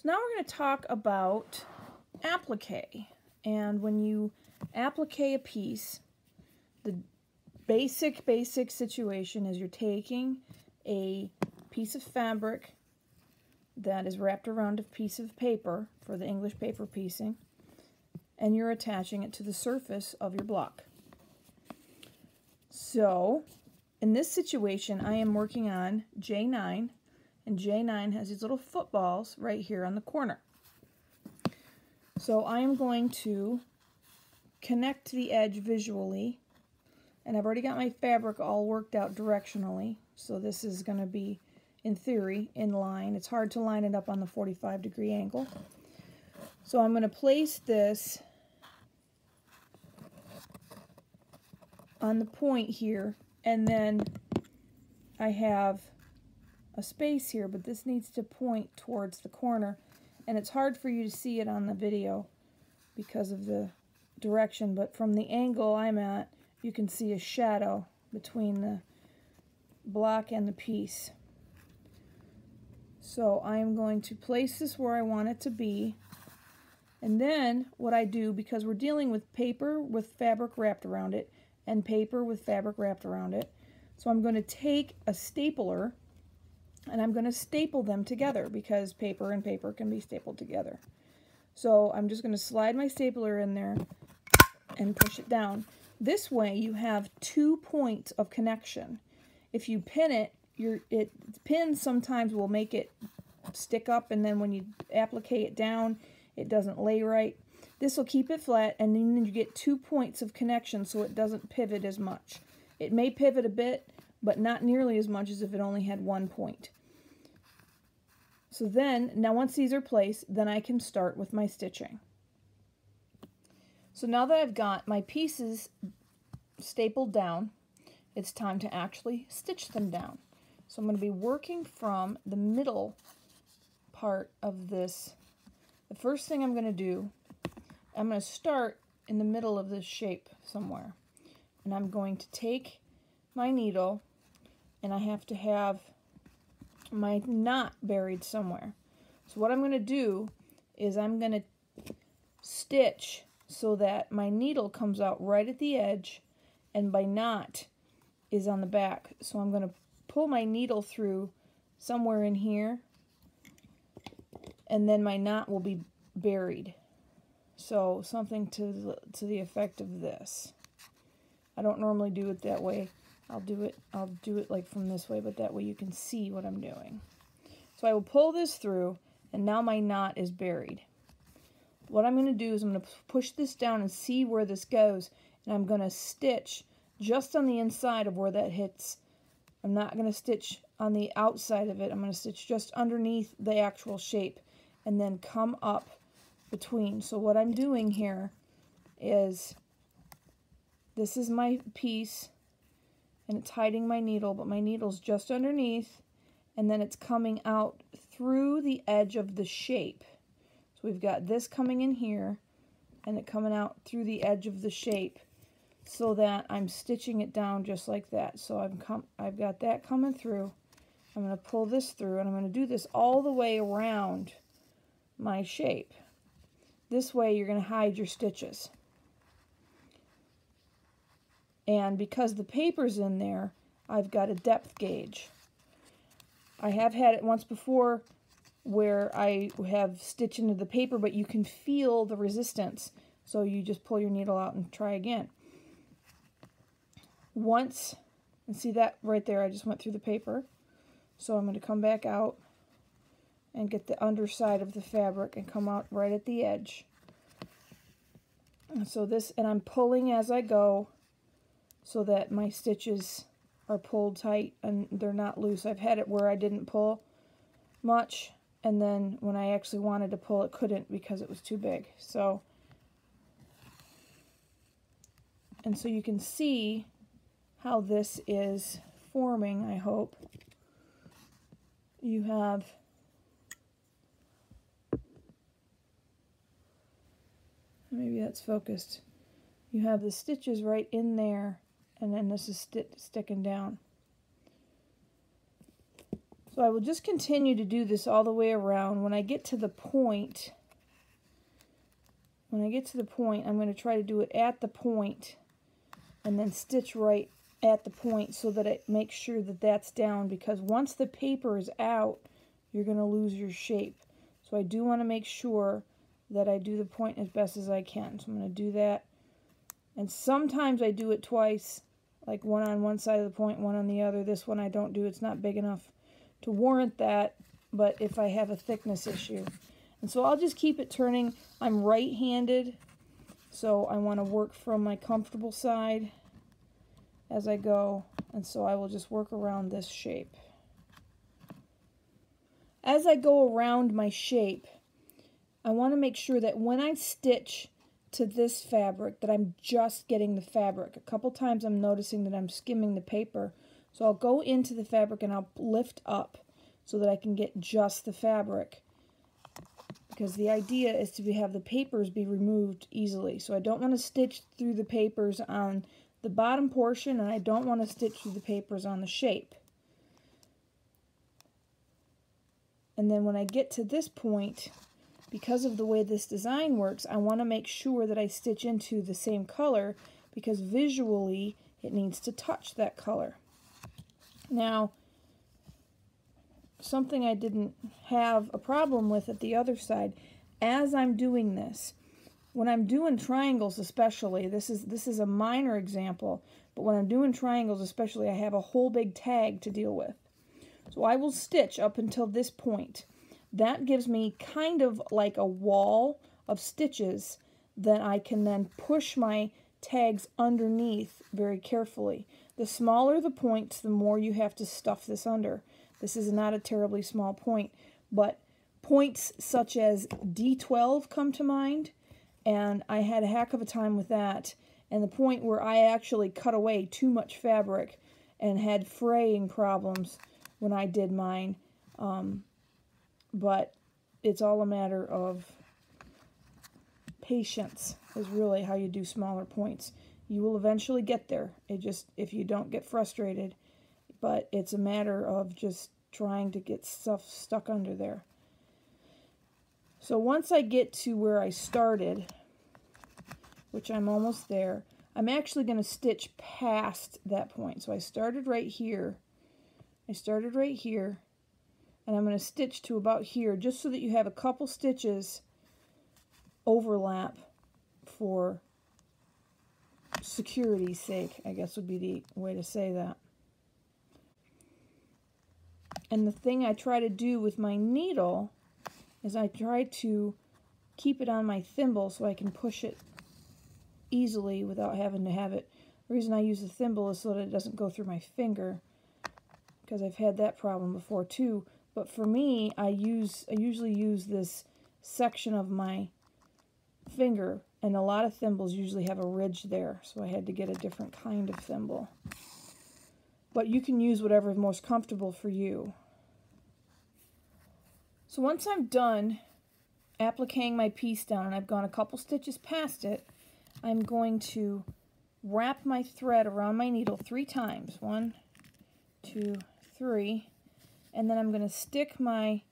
So now we're going to talk about applique. And when you applique a piece, the basic, basic situation is you're taking a piece of fabric that is wrapped around a piece of paper for the English paper piecing, and you're attaching it to the surface of your block. So, in this situation, I am working on J9, and J9 has these little footballs right here on the corner. So I am going to connect the edge visually, and I've already got my fabric all worked out directionally, so this is going to be, in theory, in line. It's hard to line it up on the 45 degree angle. So I'm going to place this on the point here, and then I have a space here, but this needs to point towards the corner, and it's hard for you to see it on the video because of the direction, but from the angle I'm at, you can see a shadow between the block and the piece. So I'm going to place this where I want it to be. And then what I do, because we're dealing with paper with fabric wrapped around it, and paper with fabric wrapped around it, so I'm going to take a stapler and I'm going to staple them together because paper and paper can be stapled together. So I'm just going to slide my stapler in there and push it down. This way you have two points of connection. If you pin it, your it pins sometimes will make it stick up and then when you applique it down, it doesn't lay right. This will keep it flat and then you get two points of connection so it doesn't pivot as much. It may pivot a bit, but not nearly as much as if it only had one point. So then, now once these are placed, then I can start with my stitching. So now that I've got my pieces stapled down, it's time to actually stitch them down. So I'm going to be working from the middle part of this. The first thing I'm going to do, I'm going to start in the middle of this shape somewhere. And I'm going to take my needle and I have to have my knot buried somewhere. So what I'm going to do is I'm going to stitch so that my needle comes out right at the edge and my knot is on the back. So I'm going to pull my needle through somewhere in here and then my knot will be buried. So something to the, to the effect of this. I don't normally do it that way. I'll do it I'll do it like from this way, but that way you can see what I'm doing. So I will pull this through and now my knot is buried. What I'm going to do is I'm going to push this down and see where this goes and I'm going to stitch just on the inside of where that hits. I'm not going to stitch on the outside of it. I'm going to stitch just underneath the actual shape and then come up between. So what I'm doing here is this is my piece and it's hiding my needle, but my needle's just underneath, and then it's coming out through the edge of the shape. So we've got this coming in here, and it coming out through the edge of the shape so that I'm stitching it down just like that. So I've, I've got that coming through. I'm going to pull this through, and I'm going to do this all the way around my shape. This way you're going to hide your stitches. And because the paper's in there, I've got a depth gauge. I have had it once before where I have stitched into the paper, but you can feel the resistance. So you just pull your needle out and try again. Once, and see that right there, I just went through the paper. So I'm going to come back out and get the underside of the fabric and come out right at the edge. And so this, and I'm pulling as I go so that my stitches are pulled tight and they're not loose. I've had it where I didn't pull much and then when I actually wanted to pull it couldn't because it was too big. So and so you can see how this is forming, I hope. You have maybe that's focused. You have the stitches right in there and then this is st sticking down. So I will just continue to do this all the way around. When I get to the point, when I get to the point, I'm going to try to do it at the point and then stitch right at the point so that it makes sure that that's down because once the paper is out, you're going to lose your shape. So I do want to make sure that I do the point as best as I can. So I'm going to do that. And sometimes I do it twice, like one on one side of the point, one on the other. This one I don't do. It's not big enough to warrant that, but if I have a thickness issue. And so I'll just keep it turning. I'm right-handed, so I want to work from my comfortable side as I go. And so I will just work around this shape. As I go around my shape, I want to make sure that when I stitch to this fabric that I'm just getting the fabric. A couple times I'm noticing that I'm skimming the paper. So I'll go into the fabric and I'll lift up so that I can get just the fabric. Because the idea is to have the papers be removed easily. So I don't want to stitch through the papers on the bottom portion and I don't want to stitch through the papers on the shape. And then when I get to this point, because of the way this design works, I want to make sure that I stitch into the same color because visually it needs to touch that color. Now, something I didn't have a problem with at the other side, as I'm doing this, when I'm doing triangles especially, this is this is a minor example, but when I'm doing triangles especially, I have a whole big tag to deal with. So I will stitch up until this point. That gives me kind of like a wall of stitches that I can then push my tags underneath very carefully. The smaller the points, the more you have to stuff this under. This is not a terribly small point, but points such as D12 come to mind, and I had a heck of a time with that. And the point where I actually cut away too much fabric and had fraying problems when I did mine. Um, but it's all a matter of patience is really how you do smaller points. You will eventually get there. It just if you don't get frustrated, but it's a matter of just trying to get stuff stuck under there. So once I get to where I started, which I'm almost there, I'm actually going to stitch past that point. So I started right here. I started right here and I'm going to stitch to about here just so that you have a couple stitches overlap for security's sake, I guess would be the way to say that. And the thing I try to do with my needle is I try to keep it on my thimble so I can push it easily without having to have it. The reason I use the thimble is so that it doesn't go through my finger because I've had that problem before too but for me, I use I usually use this section of my finger, and a lot of thimbles usually have a ridge there, so I had to get a different kind of thimble. But you can use whatever is most comfortable for you. So once I'm done appliquing my piece down and I've gone a couple stitches past it, I'm going to wrap my thread around my needle three times. One, two, three and then I'm going to stick my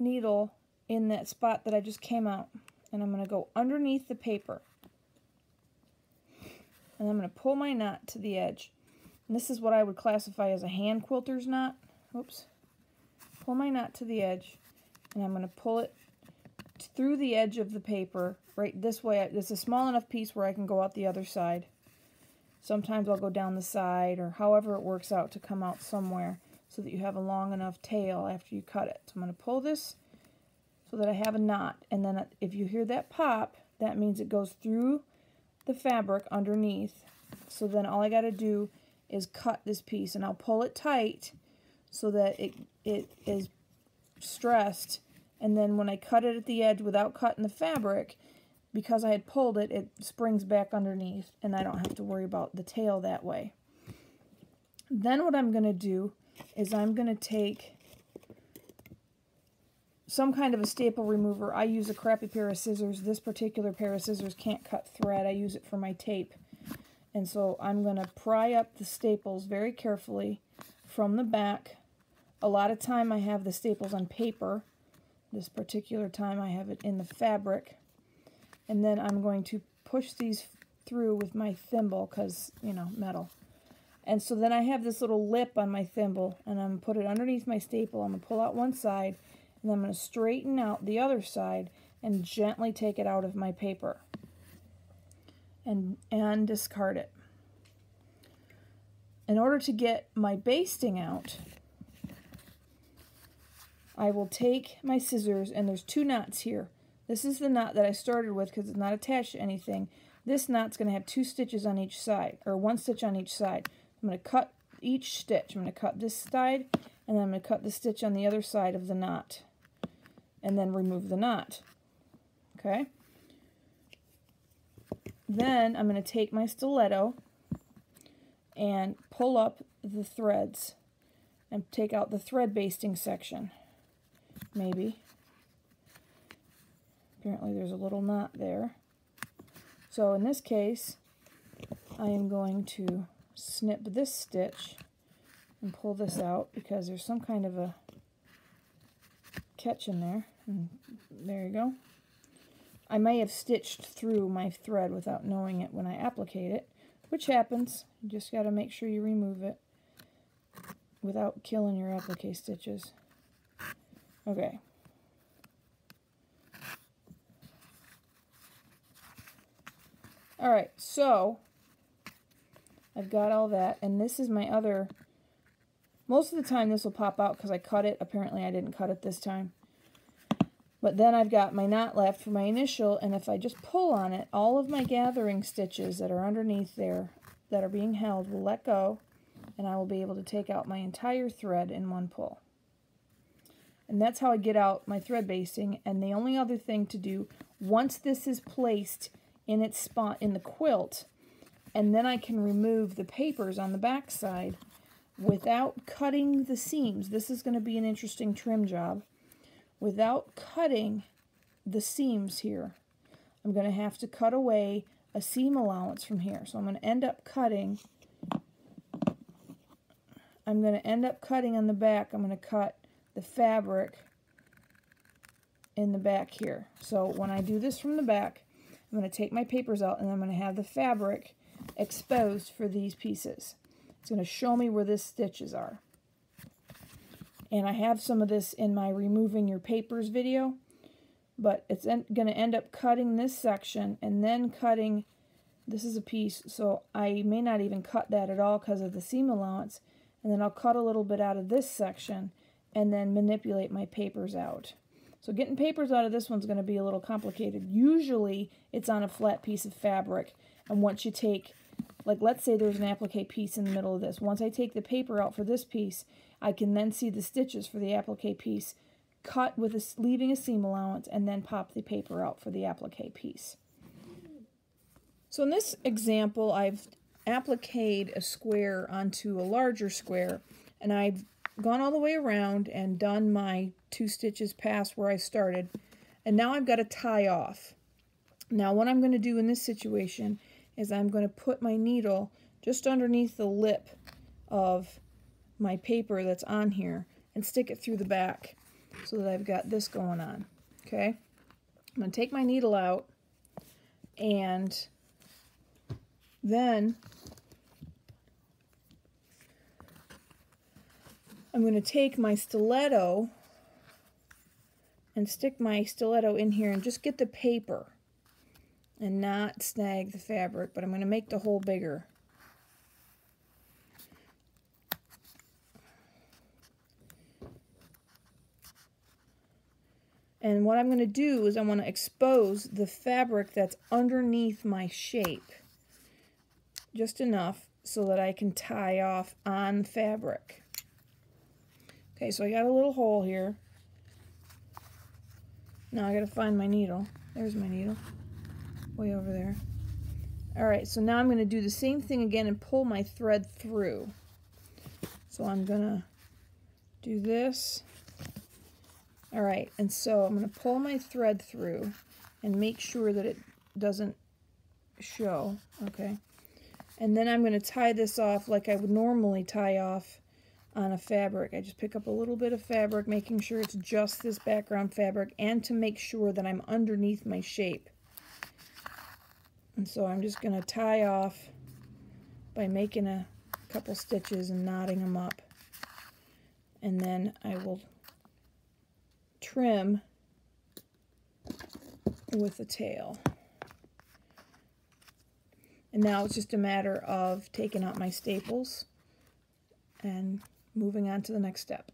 needle in that spot that I just came out and I'm going to go underneath the paper. And I'm going to pull my knot to the edge. And this is what I would classify as a hand quilter's knot. Oops. Pull my knot to the edge and I'm going to pull it through the edge of the paper right this way. It's a small enough piece where I can go out the other side. Sometimes I'll go down the side or however it works out to come out somewhere so that you have a long enough tail after you cut it. So I'm going to pull this so that I have a knot. And then if you hear that pop, that means it goes through the fabric underneath. So then all I got to do is cut this piece and I'll pull it tight so that it, it is stressed. And then when I cut it at the edge without cutting the fabric, because I had pulled it, it springs back underneath and I don't have to worry about the tail that way. Then what I'm going to do is I'm going to take some kind of a staple remover. I use a crappy pair of scissors. This particular pair of scissors can't cut thread. I use it for my tape. And so I'm going to pry up the staples very carefully from the back a lot of time I have the staples on paper. This particular time I have it in the fabric. And then I'm going to push these through with my thimble because, you know, metal. And so then I have this little lip on my thimble and I'm going to put it underneath my staple. I'm going to pull out one side and I'm going to straighten out the other side and gently take it out of my paper and, and discard it. In order to get my basting out, I will take my scissors, and there's two knots here. This is the knot that I started with because it's not attached to anything. This knot's going to have two stitches on each side, or one stitch on each side. I'm going to cut each stitch. I'm going to cut this side, and then I'm going to cut the stitch on the other side of the knot, and then remove the knot. Okay? Then I'm going to take my stiletto and pull up the threads and take out the thread basting section. Maybe. Apparently there's a little knot there. So in this case, I am going to snip this stitch and pull this out because there's some kind of a catch in there. And there you go. I may have stitched through my thread without knowing it when I applicate it, which happens. You just got to make sure you remove it without killing your applique stitches. Okay. Alright, so I've got all that, and this is my other, most of the time this will pop out because I cut it. Apparently I didn't cut it this time. But then I've got my knot left for my initial, and if I just pull on it, all of my gathering stitches that are underneath there that are being held will let go, and I will be able to take out my entire thread in one pull. And that's how I get out my thread basting, and the only other thing to do, once this is placed in its spot in the quilt, and then I can remove the papers on the back side without cutting the seams. This is going to be an interesting trim job without cutting the seams here. I'm going to have to cut away a seam allowance from here. So I'm going to end up cutting, I'm going to end up cutting on the back, I'm going to cut the fabric in the back here. So when I do this from the back, I'm going to take my papers out and I'm going to have the fabric exposed for these pieces. It's going to show me where the stitches are. And I have some of this in my removing your papers video. But it's going to end up cutting this section and then cutting, this is a piece, so I may not even cut that at all because of the seam allowance. And then I'll cut a little bit out of this section and then manipulate my papers out. So getting papers out of this one's going to be a little complicated. Usually it's on a flat piece of fabric. And once you take, like let's say there's an applique piece in the middle of this. Once I take the paper out for this piece, I can then see the stitches for the applique piece, cut with a, leaving a seam allowance, and then pop the paper out for the applique piece. So in this example, I've appliqued a square onto a larger square, and I've gone all the way around and done my two stitches past where I started, and now I've got to tie off. Now what I'm going to do in this situation is I'm going to put my needle just underneath the lip of my paper that's on here and stick it through the back so that I've got this going on. Okay, I'm going to take my needle out and then I'm going to take my stiletto and stick my stiletto in here and just get the paper and not snag the fabric, but I'm going to make the hole bigger. And what I'm going to do is I want to expose the fabric that's underneath my shape. Just enough so that I can tie off on the fabric. Okay, so I got a little hole here. Now I got to find my needle. There's my needle. Way over there. Alright, so now I'm going to do the same thing again and pull my thread through. So I'm going to do this all right, and so I'm going to pull my thread through and make sure that it doesn't show, okay? And then I'm going to tie this off like I would normally tie off on a fabric. I just pick up a little bit of fabric, making sure it's just this background fabric, and to make sure that I'm underneath my shape. And so I'm just going to tie off by making a couple stitches and knotting them up. And then I will trim with the tail. And now it's just a matter of taking out my staples and moving on to the next step.